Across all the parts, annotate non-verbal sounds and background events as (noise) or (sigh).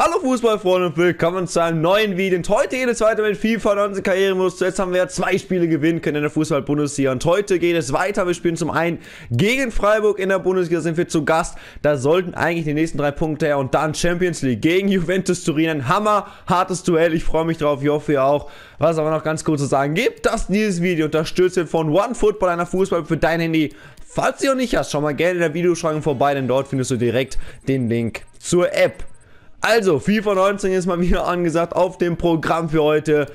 Hallo Fußballfreunde und willkommen zu einem neuen Video. Und heute geht es weiter mit FIFA 19 Karrieremodus. Zuletzt haben wir ja zwei Spiele gewinnen können in der Fußball-Bundesliga. Und heute geht es weiter. Wir spielen zum einen gegen Freiburg in der Bundesliga, sind wir zu Gast. Da sollten eigentlich die nächsten drei Punkte her. Und dann Champions League gegen Juventus Turin. Ein hammer, hartes Duell. Ich freue mich drauf. Ich hoffe ihr auch. Was aber noch ganz kurz zu sagen gibt, dass dieses Video unterstützt wird von OneFootball, einer Fußball für dein Handy. Falls du noch nicht hast, schau mal gerne in der Videobeschreibung vorbei, denn dort findest du direkt den Link zur App. Also, FIFA 19 ist mal wieder angesagt auf dem Programm für heute.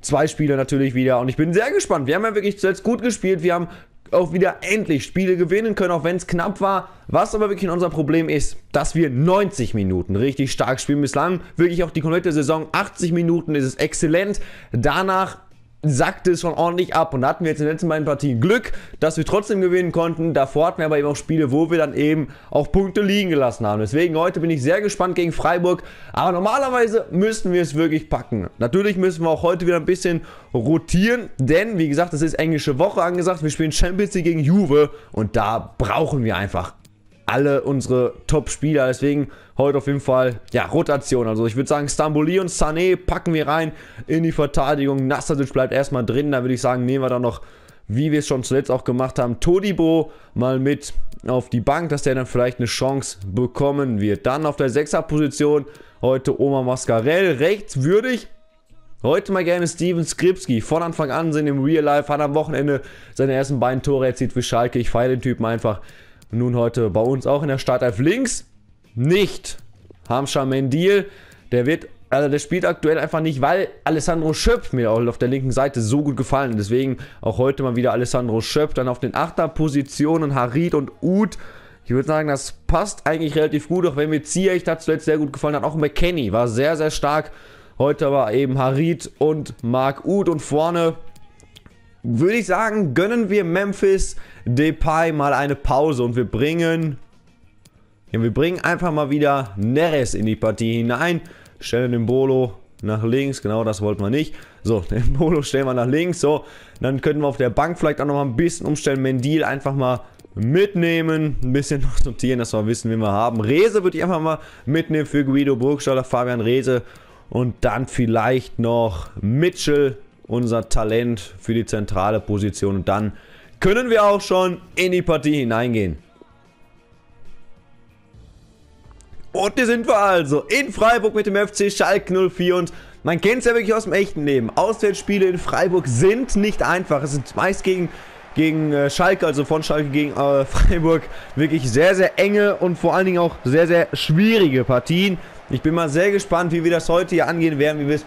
Zwei Spiele natürlich wieder und ich bin sehr gespannt. Wir haben ja wirklich zuletzt gut gespielt. Wir haben auch wieder endlich Spiele gewinnen können, auch wenn es knapp war. Was aber wirklich unser Problem ist, dass wir 90 Minuten richtig stark spielen. Bislang wirklich auch die komplette Saison 80 Minuten ist es exzellent. Danach sackte es schon ordentlich ab. Und da hatten wir jetzt in den letzten beiden Partien Glück, dass wir trotzdem gewinnen konnten. Davor hatten wir aber eben auch Spiele, wo wir dann eben auch Punkte liegen gelassen haben. Deswegen heute bin ich sehr gespannt gegen Freiburg. Aber normalerweise müssten wir es wirklich packen. Natürlich müssen wir auch heute wieder ein bisschen rotieren, denn wie gesagt, es ist englische Woche angesagt. Wir spielen Champions League gegen Juve und da brauchen wir einfach alle unsere Top-Spieler. Deswegen heute auf jeden Fall, ja, Rotation. Also ich würde sagen, Stamboli und Sané packen wir rein in die Verteidigung. Nastasic bleibt erstmal drin. Da würde ich sagen, nehmen wir dann noch, wie wir es schon zuletzt auch gemacht haben, Todibo mal mit auf die Bank, dass der dann vielleicht eine Chance bekommen wird. Dann auf der 6er-Position heute Oma Mascarell. Rechts würdig Heute mal gerne Steven Skripski. Von Anfang an sind im Real Life, hat am Wochenende seine ersten beiden Tore erzielt für Schalke. Ich feiere den Typen einfach. Nun heute bei uns auch in der Startelf links nicht Hamscha Mendil. Der wird, also der spielt aktuell einfach nicht, weil Alessandro Schöpf mir auch auf der linken Seite so gut gefallen. Deswegen auch heute mal wieder Alessandro Schöpf. Dann auf den Achterpositionen Harid und Uth. Ich würde sagen, das passt eigentlich relativ gut, auch wenn mir Ziyech da zuletzt sehr gut gefallen hat. Auch McKenny war sehr, sehr stark. Heute aber eben Harid und Mark Uth und vorne würde ich sagen, gönnen wir Memphis Depay mal eine Pause und wir bringen, ja, wir bringen einfach mal wieder Neres in die Partie hinein. Stellen den Bolo nach links, genau das wollten wir nicht. So, (laughs) den Bolo stellen wir nach links, so. Dann könnten wir auf der Bank vielleicht auch noch mal ein bisschen umstellen. Mendil einfach mal mitnehmen, ein bisschen noch (laughs) sortieren, dass wir wissen, wen wir haben. Rese würde ich einfach mal mitnehmen für Guido Burgstaller, Fabian Rese und dann vielleicht noch Mitchell unser Talent für die zentrale Position. Und dann können wir auch schon in die Partie hineingehen. Und hier sind wir also in Freiburg mit dem FC Schalke 04 und man kennt es ja wirklich aus dem echten Leben. Auswärtsspiele in Freiburg sind nicht einfach. Es sind meist gegen, gegen äh, Schalke, also von Schalke gegen äh, (laughs) Freiburg, wirklich sehr, sehr enge und vor allen Dingen auch sehr, sehr schwierige Partien. Ich bin mal sehr gespannt, wie wir das heute hier angehen werden, wie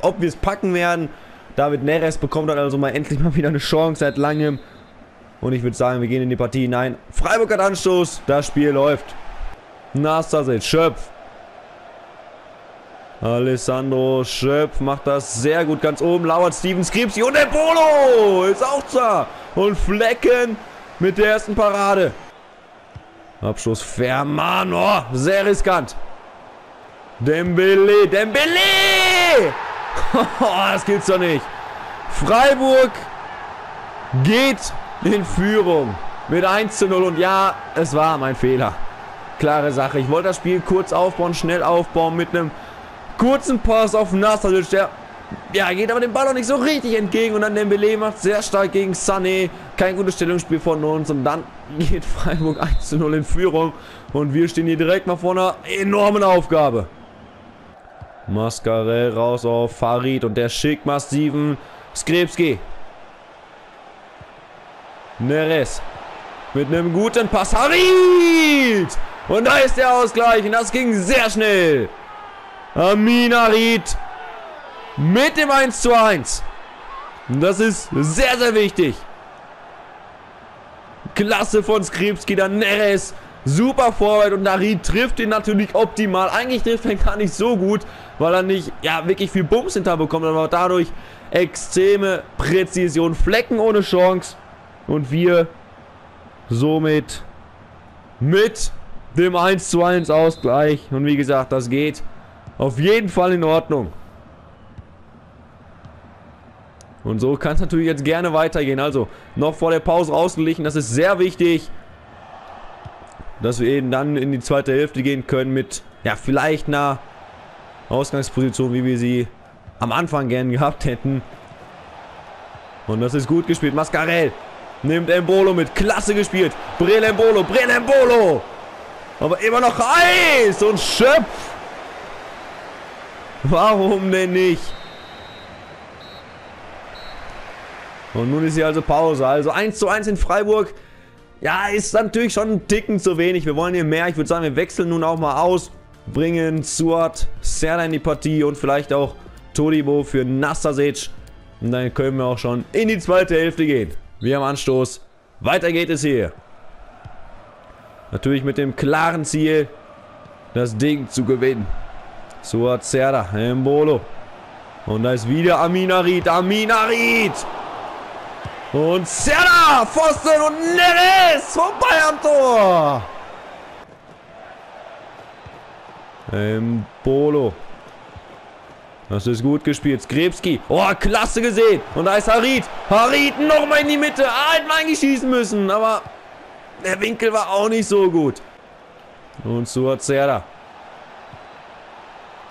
ob wir es packen werden David Neres bekommt dann also mal endlich mal wieder eine Chance seit langem. Und ich würde sagen, wir gehen in die Partie hinein. Freiburg hat Anstoß. Das Spiel läuft. Nastasic, Schöpf. Alessandro Schöpf macht das sehr gut. Ganz oben lauert Steven Skripsi. Und der Polo ist auch da. Und Flecken mit der ersten Parade. Abschluss Fermano. Sehr riskant. Dembele. Dembele! (laughs) das gibt's doch nicht. Freiburg geht in Führung mit 1 zu 0. Und ja, es war mein Fehler. Klare Sache. Ich wollte das Spiel kurz aufbauen, schnell aufbauen mit einem kurzen Pass auf Nastasic. Der ja, geht aber dem Ball auch nicht so richtig entgegen. Und dann Dembele macht sehr stark gegen Sané. Kein gutes Stellungsspiel von uns. Und dann geht Freiburg 1 zu 0 in Führung. Und wir stehen hier direkt mal vor einer enormen Aufgabe. Mascarell raus auf Farid und der schickt massiven Skrebski. Neres mit einem guten Pass. Harid! Und da ist der Ausgleich und das ging sehr schnell. Amin Harid mit dem 1 zu 1. Das ist sehr, sehr wichtig. Klasse von Skripski, dann Neres Super Vorwärts und Dari trifft ihn natürlich optimal. Eigentlich trifft er gar nicht so gut, weil er nicht ja, wirklich viel Bums hinterbekommt, aber dadurch extreme Präzision. Flecken ohne Chance. Und wir somit mit dem 1 zu 1 Ausgleich. Und wie gesagt, das geht auf jeden Fall in Ordnung. Und so kann es natürlich jetzt gerne weitergehen. Also noch vor der Pause ausgeglichen. Das ist sehr wichtig dass wir eben dann in die zweite Hälfte gehen können mit, ja, vielleicht einer Ausgangsposition, wie wir sie am Anfang gern gehabt hätten. Und das ist gut gespielt. Mascarell nimmt Embolo mit. Klasse gespielt. Brel Embolo, Brel Embolo. Aber immer noch heiß und Schöpf. Warum denn nicht? Und nun ist hier also Pause. Also 1 zu 1 in Freiburg. Ja, ist natürlich schon ein Ticken zu wenig. Wir wollen hier mehr. Ich würde sagen, wir wechseln nun auch mal aus. Bringen Suat, Serda in die Partie und vielleicht auch Todibo für Nastasic. Und dann können wir auch schon in die zweite Hälfte gehen. Wir haben Anstoß. Weiter geht es hier. Natürlich mit dem klaren Ziel, das Ding zu gewinnen. Suat Serda, Mbolo. Und da ist wieder Aminarit. Aminarit! Und Serra, Pfosten und Neres vorbei am Tor. Bolo. Das ist gut gespielt. Skrebski. Oh, klasse gesehen. Und da ist Harit. Harit nochmal in die Mitte. Ah, hätten wir eigentlich schießen müssen. Aber der Winkel war auch nicht so gut. Und so hat Serra.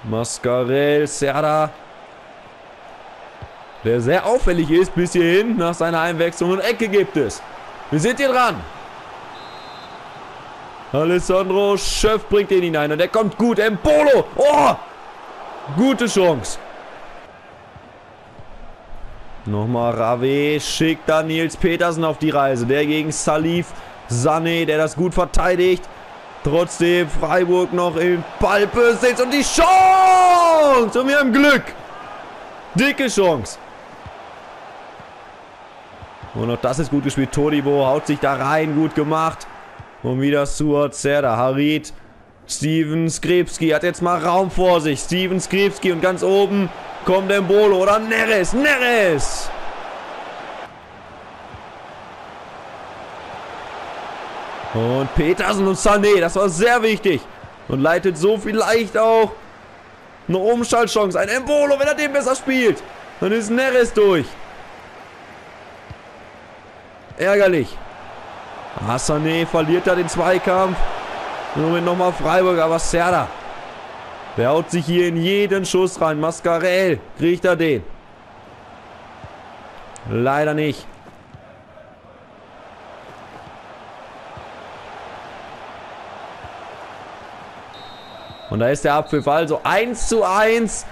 Mascarell, Serra. Der sehr auffällig ist bis hierhin nach seiner Einwechslung. Und Ecke gibt es. Wir sind hier dran. Alessandro Schöpf bringt den hinein. Und der kommt gut. Embolo. Oh! Gute Chance. Nochmal Rave. Schickt da Nils Petersen auf die Reise. Der gegen Salif Sané, der das gut verteidigt. Trotzdem Freiburg noch im Ballbesitz. Und die Chance! Und wir haben Glück. Dicke Chance. Und auch das ist gut gespielt. Todibo haut sich da rein. Gut gemacht. Und wieder Suat Serda. Harit. Steven Skripski hat jetzt mal Raum vor sich. Steven Skripski und ganz oben kommt Embolo oder Neres. Neres! Und Petersen und Sané, das war sehr wichtig. Und leitet so vielleicht auch eine Umschaltchance. Ein Embolo, wenn er den besser spielt. Dann ist Neres durch. Ärgerlich. Hassane verliert da den Zweikampf. Moment nochmal Freiburg, aber Serda. Der haut sich hier in jeden Schuss rein. Mascarell, kriegt er den? Leider nicht. Und da ist der Abpfiff. Also 1 zu 1.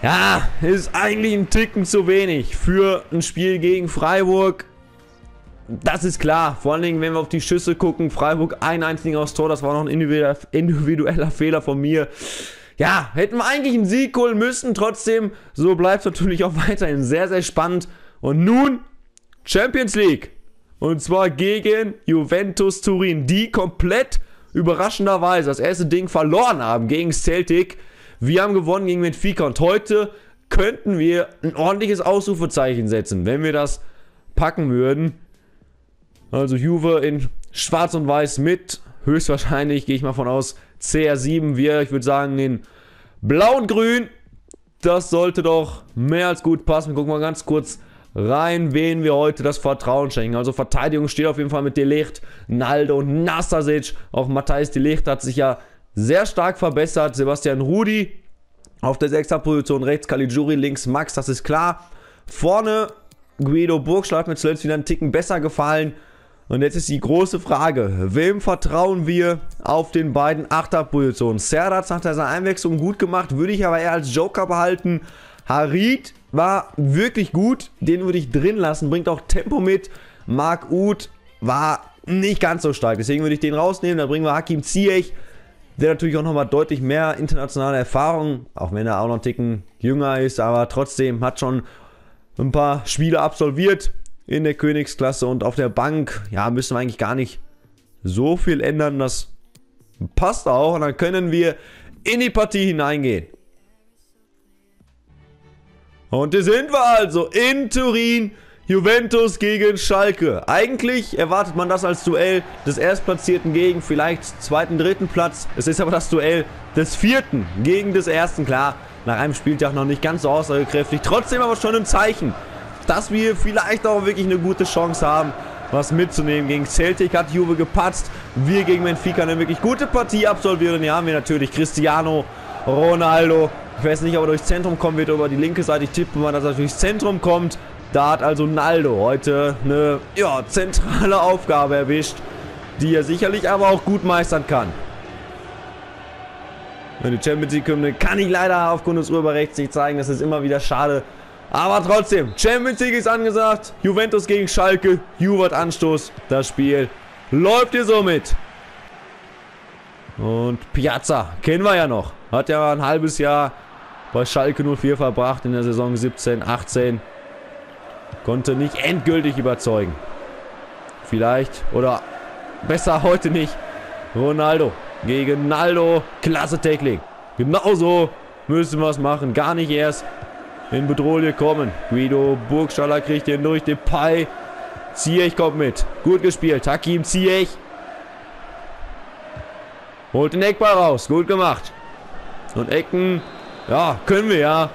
Ja, ist eigentlich ein Ticken zu wenig für ein Spiel gegen Freiburg. Das ist klar. Vor allen Dingen, wenn wir auf die Schüsse gucken. Freiburg ein einziger aufs Tor. Das war noch ein individueller, individueller Fehler von mir. Ja, hätten wir eigentlich einen Sieg holen müssen. Trotzdem, so bleibt es natürlich auch weiterhin sehr, sehr spannend. Und nun Champions League. Und zwar gegen Juventus Turin, die komplett überraschenderweise das erste Ding verloren haben gegen Celtic. Wir haben gewonnen gegen Benfica und heute könnten wir ein ordentliches Ausrufezeichen setzen, wenn wir das packen würden. Also Juve in schwarz und weiß mit höchstwahrscheinlich, gehe ich mal von aus, CR7. Wir, ich würde sagen, in blau und grün. Das sollte doch mehr als gut passen. Wir gucken mal ganz kurz rein, wen wir heute das Vertrauen schenken. Also Verteidigung steht auf jeden Fall mit Delicht, Naldo und Nastasic. Auch Matthijs Delicht hat sich ja sehr stark verbessert. Sebastian Rudi auf der 6 Position rechts, Caligiuri links, Max, das ist klar. Vorne Guido Burgschlag hat mir zuletzt wieder einen Ticken besser gefallen. Und jetzt ist die große Frage, wem vertrauen wir auf den beiden Achterpositionen? Serdat hat seine Einwechslung gut gemacht, würde ich aber eher als Joker behalten. Harid war wirklich gut, den würde ich drin lassen, bringt auch Tempo mit. Marc Uth war nicht ganz so stark, deswegen würde ich den rausnehmen. Dann bringen wir Hakim Ziyech, der natürlich auch nochmal deutlich mehr internationale Erfahrung, auch wenn er auch noch einen Ticken jünger ist, aber trotzdem hat schon ein paar Spiele absolviert in der Königsklasse und auf der Bank, ja, müssen wir eigentlich gar nicht so viel ändern. Das passt auch und dann können wir in die Partie hineingehen. Und hier sind wir also in Turin. Juventus gegen Schalke. Eigentlich erwartet man das als Duell des Erstplatzierten gegen vielleicht zweiten, dritten Platz. Es ist aber das Duell des vierten gegen des ersten. Klar, nach einem Spieltag noch nicht ganz so aussagekräftig. Trotzdem aber schon ein Zeichen dass wir vielleicht auch wirklich eine gute Chance haben, was mitzunehmen. Gegen Celtic hat Juve gepatzt. Wir gegen Benfica eine wirklich gute Partie absolvieren. Hier haben wir natürlich Cristiano Ronaldo. Ich weiß nicht, ob er durchs Zentrum kommen wird oder über die linke Seite. Ich tippe mal, dass er durchs Zentrum kommt. Da hat also Naldo heute eine ja, zentrale Aufgabe erwischt, die er sicherlich aber auch gut meistern kann. Die Champions League Hymne kann ich leider aufgrund des Urheberrechts nicht zeigen. Das ist immer wieder schade. Aber trotzdem, Champions League ist angesagt. Juventus gegen Schalke. Juve hat Anstoß. Das Spiel läuft hier somit. Und Piazza kennen wir ja noch. Hat ja ein halbes Jahr bei Schalke 04 verbracht in der Saison 17, 18. Konnte nicht endgültig überzeugen. Vielleicht oder besser heute nicht. Ronaldo gegen Naldo. Klasse Tackling. Genauso müssen wir es machen. Gar nicht erst in Bedrohung kommen. Guido Burgstaller kriegt den durch. Depay. Ziyech kommt mit. Gut gespielt. Hakim Ziyech. Holt den Eckball raus. Gut gemacht. Und Ecken. Ja, können wir ja.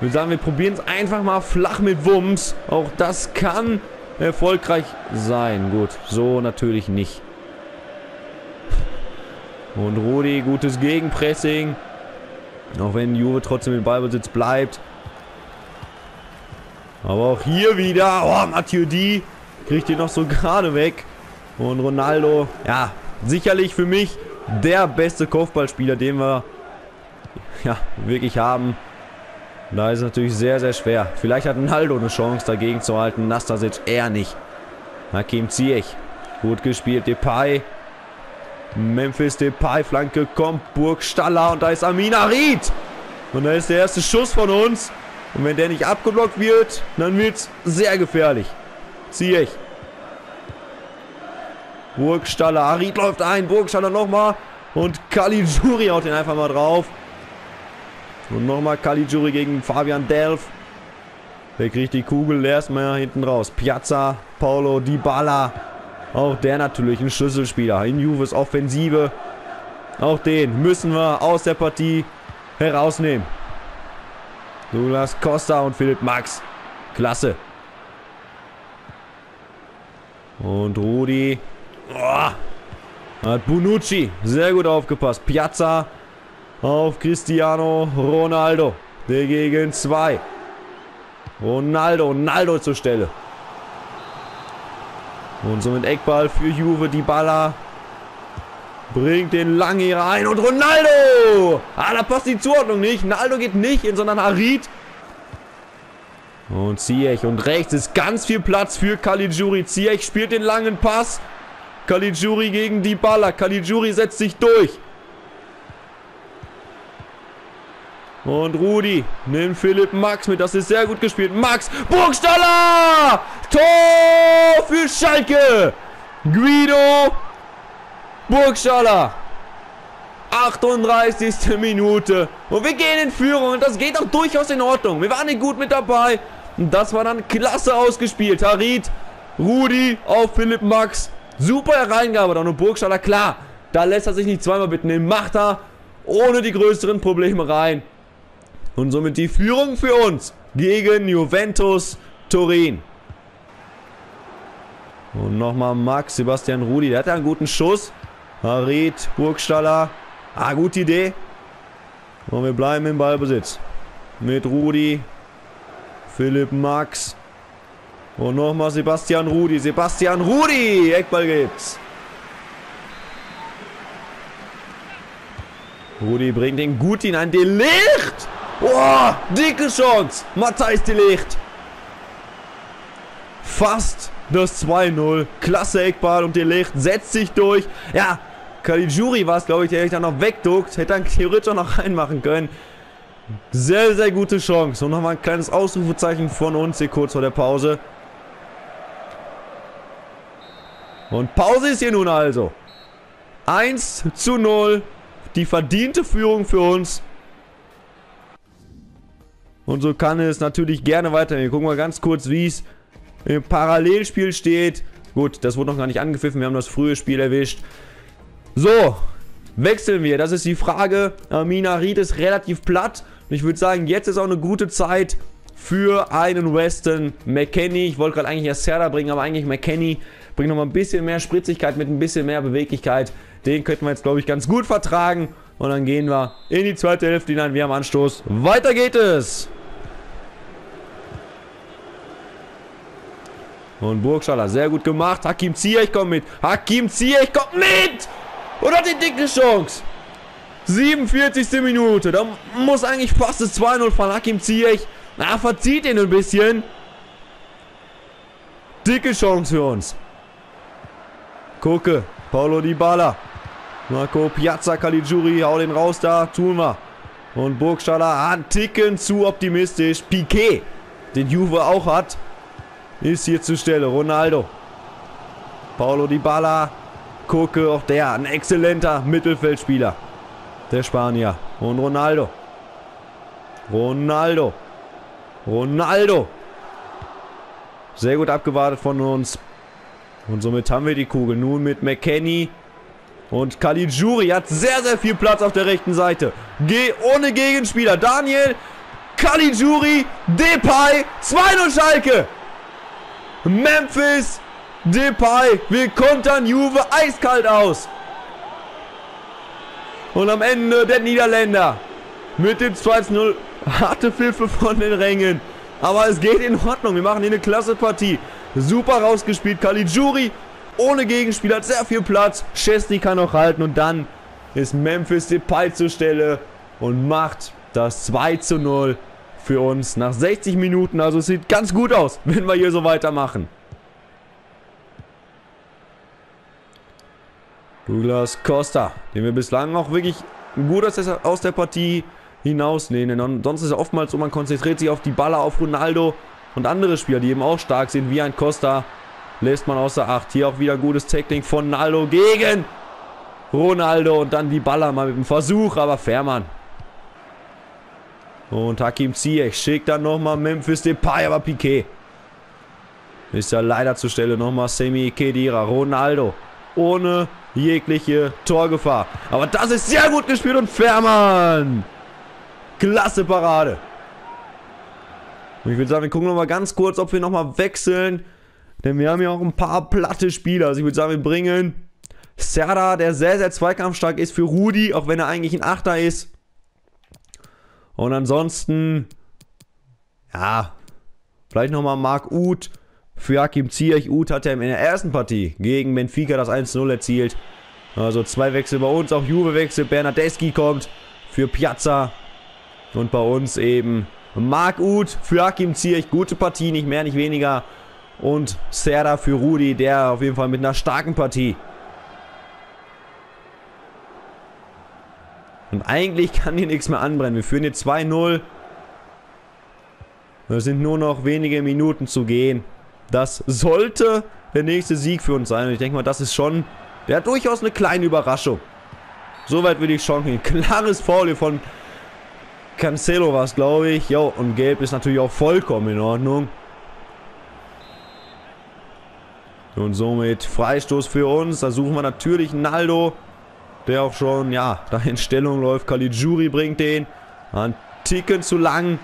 Würde sagen, wir probieren es einfach mal flach mit Wumms. Auch das kann erfolgreich sein. Gut, so natürlich nicht. Und Rudi, gutes Gegenpressing. Auch wenn Juve trotzdem im Ballbesitz bleibt. Aber auch hier wieder. Oh, Mathieu D kriegt ihn noch so (laughs) gerade weg. Und Ronaldo, ja, sicherlich für mich der beste Kopfballspieler, den wir ja, wirklich haben. Da ist es natürlich sehr, sehr schwer. Vielleicht hat Naldo eine Chance dagegen zu halten. Nastasic eher nicht. Hakim Ziyech. Gut gespielt. Depay. Memphis Depay. Flanke kommt. Burgstaller. Und da ist Amina Ried. Und da ist der erste Schuss von uns. Und wenn der nicht abgeblockt wird, dann wird es sehr gefährlich. Ziyech. Burgstaller. Arid läuft ein. Burgstaller nochmal. Und Caligiuri haut den einfach mal drauf. Und nochmal Caligiuri gegen Fabian Delf. Der kriegt die Kugel erstmal hinten raus. Piazza, Paulo, Dybala. Auch der natürlich ein Schlüsselspieler. In Juves Offensive. Auch den müssen wir aus der Partie herausnehmen. Douglas Costa und Philipp Max. Klasse. Und Rudi. Oh, hat Bonucci sehr gut aufgepasst. Piazza auf Cristiano Ronaldo. Der gegen zwei. Ronaldo, Ronaldo zur Stelle. Und somit Eckball für Juve, die Baller. Bringt den lang hier rein und Ronaldo! Ah, da passt die Zuordnung nicht. Ronaldo geht nicht in, sondern Harid. Und Ziyech. Und rechts ist ganz viel Platz für Caligiuri. Ziyech spielt den langen Pass. Caligiuri gegen die Baller. Caligiuri setzt sich durch. Und Rudi nimmt Philipp Max mit. Das ist sehr gut gespielt. Max Burgstaller! Tor für Schalke! Guido Burgstaller. 38. Minute. Und wir gehen in Führung. Und das geht auch durchaus in Ordnung. Wir waren nicht gut mit dabei. Und das war dann klasse ausgespielt. Harid, Rudi auf Philipp Max. Super Hereingabe. Dann und Burgstaller, klar. Da lässt er sich nicht zweimal bitten. Den macht er ohne die größeren Probleme rein. Und somit die Führung für uns gegen Juventus Turin. Und nochmal Max, Sebastian Rudi. Der hat ja einen guten Schuss. Harid, Burgstaller. Ah, gute Idee. Und wir bleiben im Ballbesitz. Mit Rudi. Philipp Max. Und nochmal Sebastian Rudi. Sebastian Rudi. Eckball gibt's. Rudi bringt den gut hinein. Delicht. Boah, dicke Chance. Matthijs Delicht. Fast das 2-0. Klasse Eckball und Delicht setzt sich durch. Ja, Caligiuri war es, glaube ich, der sich dann noch wegduckt. Hätte dann theoretisch auch noch reinmachen können. Sehr, sehr gute Chance. Und nochmal ein kleines Ausrufezeichen von uns hier kurz vor der Pause. Und Pause ist hier nun also. 1 zu 0. Die verdiente Führung für uns. Und so kann es natürlich gerne weitergehen. Gucken wir ganz kurz, wie es im Parallelspiel steht. Gut, das wurde noch gar nicht angepfiffen. Wir haben das frühe Spiel erwischt. So, wechseln wir. Das ist die Frage. Amina Ried ist relativ platt. Ich würde sagen, jetzt ist auch eine gute Zeit für einen Weston McKenny. Ich wollte gerade eigentlich erst Serda bringen, aber eigentlich McKenny bringt nochmal ein bisschen mehr Spritzigkeit mit ein bisschen mehr Beweglichkeit. Den könnten wir jetzt, glaube ich, ganz gut vertragen. Und dann gehen wir in die zweite Hälfte hinein. Wir haben Anstoß. Weiter geht es. Und Burgschaller, sehr gut gemacht. Hakim Ziyech kommt mit. Hakim Ziyech kommt mit. Und hat die dicke Chance. 47. Minute. Da muss eigentlich fast das 2-0 von Hakim Ziyech. Na, verzieht ihn ein bisschen. Dicke Chance für uns. Gucke. Paulo Dybala. Marco Piazza Caligiuri. Hau den raus da. Tun wir. Und Burgstaller ein Ticken zu optimistisch. Piquet, den Juve auch hat, ist hier zur Stelle. Ronaldo. Paulo Dybala. Gucke, auch der. Ein exzellenter Mittelfeldspieler. Der Spanier. Und Ronaldo. Ronaldo. Ronaldo. Sehr gut abgewartet von uns. Und somit haben wir die Kugel. Nun mit McKenny. Und Caligiuri hat sehr, sehr viel Platz auf der rechten Seite. Geh ohne Gegenspieler. Daniel Caligiuri, Depay, 2-0 Schalke. Memphis, Depay, wir kontern Juve eiskalt aus. Und am Ende der Niederländer mit dem 2-0 harte Pfiffe von den Rängen. Aber es geht in Ordnung. Wir machen hier eine klasse Partie. Super rausgespielt. Caligiuri ohne Gegenspieler hat sehr viel Platz. Chesney kann noch halten. Und dann ist Memphis Depay zur Stelle und macht das 2 zu 0 für uns nach 60 Minuten. Also es sieht ganz gut aus, (laughs) wenn wir hier so weitermachen. Douglas Costa, den wir bislang auch wirklich gut aus der Partie hinausnehmen. Sonst ist es oftmals so, man konzentriert sich auf die Baller, auf Ronaldo und andere Spieler, die eben auch stark sind, wie ein Costa, lässt man außer Acht. Hier auch wieder gutes Tackling von Naldo gegen Ronaldo und dann die Baller mal mit dem Versuch, aber Fährmann. Und Hakim Ziyech schickt dann nochmal Memphis Depay, aber Piquet. Ist ja leider zur Stelle nochmal Semi Kedira. Ronaldo ohne jegliche Torgefahr. Aber das ist sehr gut gespielt und Fährmann. Klasse Parade. Und ich würde sagen, wir gucken nochmal ganz kurz, ob wir nochmal wechseln. Denn wir haben ja auch ein paar platte Spieler. Also ich würde sagen, wir bringen Serda, der sehr, sehr zweikampfstark ist für Rudi, auch wenn er eigentlich ein Achter ist. Und ansonsten, ja, vielleicht nochmal Marc Uth für Hakim Ziyech. Uth hat ja in der ersten Partie gegen Benfica das 1-0 erzielt. Also zwei Wechsel bei uns, auch Juve wechselt. Bernardeschi kommt für Piazza. Und bei uns eben Marc Uth für Hakim Ziyech. Gute Partie, nicht mehr, nicht weniger. Und Serda für Rudi, der auf jeden Fall mit einer starken Partie. Und eigentlich kann hier nichts mehr anbrennen. Wir führen hier 2-0. Es sind nur noch wenige Minuten zu gehen. Das sollte der nächste Sieg für uns sein. Und ich denke mal, das ist schon der hat durchaus eine kleine Überraschung. Soweit würde ich schon gehen. Klares Foul hier von Cancelo war es, glaube ich. Jo, und Gelb ist natürlich auch vollkommen in Ordnung. Und somit Freistoß für uns. Da suchen wir natürlich Naldo, der auch schon, ja, da in Stellung läuft. Caligiuri bringt den. Ein Ticken zu lang.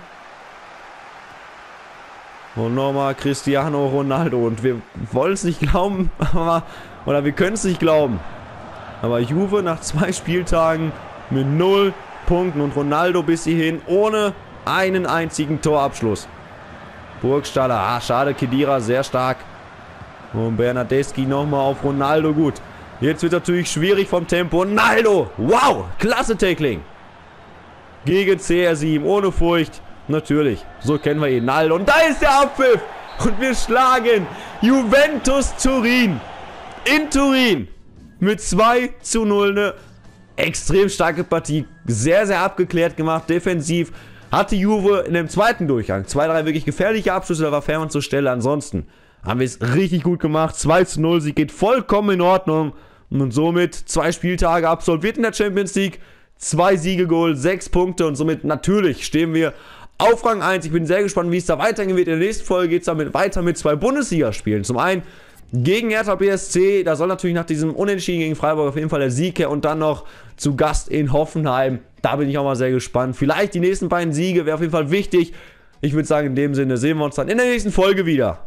Und nochmal Cristiano Ronaldo. Und wir wollen es nicht glauben, (laughs) aber oder wir können es nicht glauben. Aber Juve nach zwei Spieltagen mit null Punkten und Ronaldo bis hierhin ohne einen einzigen Torabschluss. Burgstaller, ah, schade, Kedira sehr stark. Und Bernardeschi nochmal auf Ronaldo, gut. Jetzt wird natürlich schwierig vom Tempo. Ronaldo, wow, klasse Tackling. Gegen CR7, ohne Furcht. Natürlich, so kennen wir ihn. Naldo. Und da ist der Abpfiff. Und wir schlagen Juventus Turin in Turin mit 2 zu 0 eine extrem starke Partie. Sehr, sehr abgeklärt gemacht, defensiv. Hatte Juve in dem zweiten Durchgang zwei, drei wirklich gefährliche Abschlüsse, da war Fährmann zur Stelle. Ansonsten haben wir es richtig gut gemacht. 2 zu 0, sie geht vollkommen in Ordnung. Und somit zwei Spieltage absolviert in der Champions League. Zwei Siege geholt, sechs Punkte und somit natürlich stehen wir auf Rang 1. Ich bin sehr gespannt, wie es da weitergehen wird. In der nächsten Folge geht es damit weiter mit zwei Bundesligaspielen. Zum einen gegen Hertha BSC. Da soll natürlich nach diesem Unentschieden gegen Freiburg auf jeden Fall der Sieg her und dann noch zu Gast in Hoffenheim. Da bin ich auch mal sehr gespannt. Vielleicht die nächsten beiden Siege wäre auf jeden Fall wichtig. Ich würde sagen, in dem Sinne sehen wir uns dann in der nächsten Folge wieder.